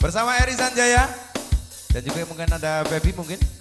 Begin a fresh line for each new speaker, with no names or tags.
Bersama Eri Sanjaya dan juga mungkin ada Baby mungkin.